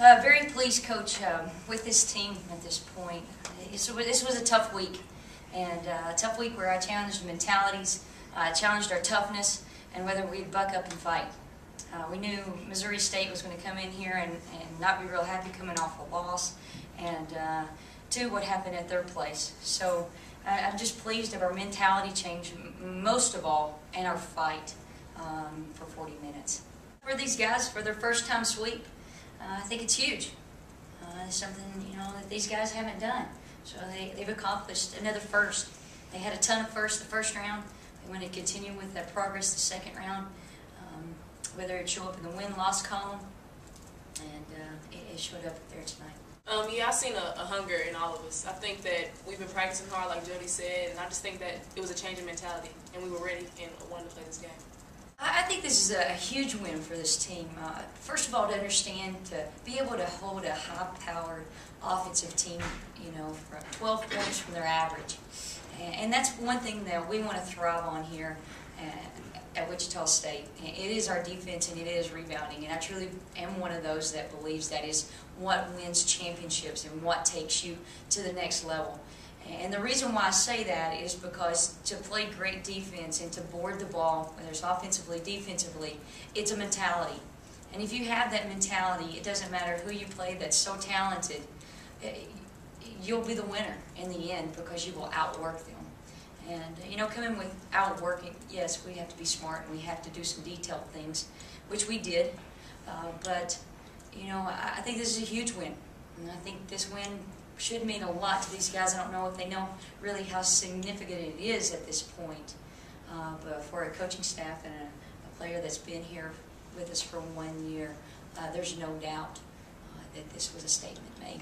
Uh, very pleased, Coach, um, with this team at this point. This was, this was a tough week, and uh, a tough week where I challenged mentalities, uh, challenged our toughness, and whether we'd buck up and fight. Uh, we knew Missouri State was going to come in here and, and not be real happy coming off a loss, and uh, two, what happened at their place. So I, I'm just pleased of our mentality change, most of all, and our fight um, for 40 minutes. For these guys, for their first time sweep, I think it's huge. Uh, it's something you know that these guys haven't done. So they, they've accomplished another first. They had a ton of firsts the first round. They want to continue with that progress the second round, um, whether it show up in the win-loss column, and uh, it, it showed up there tonight. Um, yeah, I've seen a, a hunger in all of us. I think that we've been practicing hard, like Jody said, and I just think that it was a change in mentality, and we were ready and wanted to play this game. I think this is a huge win for this team. Uh, first of all, to understand, to be able to hold a high-powered offensive team, you know, for 12 points from their average. And, and that's one thing that we want to thrive on here at, at Wichita State. It is our defense and it is rebounding. And I truly am one of those that believes that is what wins championships and what takes you to the next level. And the reason why I say that is because to play great defense and to board the ball, whether it's offensively, defensively, it's a mentality. And if you have that mentality, it doesn't matter who you play that's so talented, eh, you'll be the winner in the end because you will outwork them. And, you know, coming with outworking, yes, we have to be smart and we have to do some detailed things, which we did. Uh, but, you know, I think this is a huge win. And I think this win should mean a lot to these guys. I don't know if they know really how significant it is at this point. Uh, but for a coaching staff and a, a player that's been here with us for one year, uh, there's no doubt uh, that this was a statement made.